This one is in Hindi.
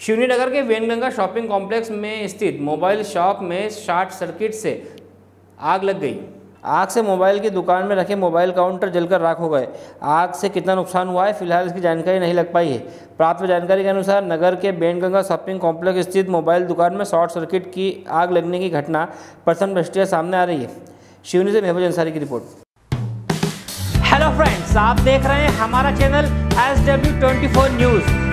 शिवनीनगर के वेनगंगा शॉपिंग कॉम्प्लेक्स में स्थित मोबाइल शॉप में शॉर्ट सर्किट से आग लग गई। आग से मोबाइल की दुकान में रखे मोबाइल काउंटर जलकर राख हो गए। आग से कितना नुकसान हुआ है, फ़िलहाल इसकी जानकारी नहीं लग पाई है। प्राप्त जानकारी के अनुसार नगर के बेनगंगा शॉपिंग कॉम्प्लेक्स स्थित मोबाइल दुकान में शॉर्ट सर्किट की आग लगने की घटना प्रथम दृष्टिया सामने आ रही है। शिवनी से महबूज अंसारी की रिपोर्ट। हेलो फ्रेंड्स आप देख रहे हैं हमारा channel S W twenty four news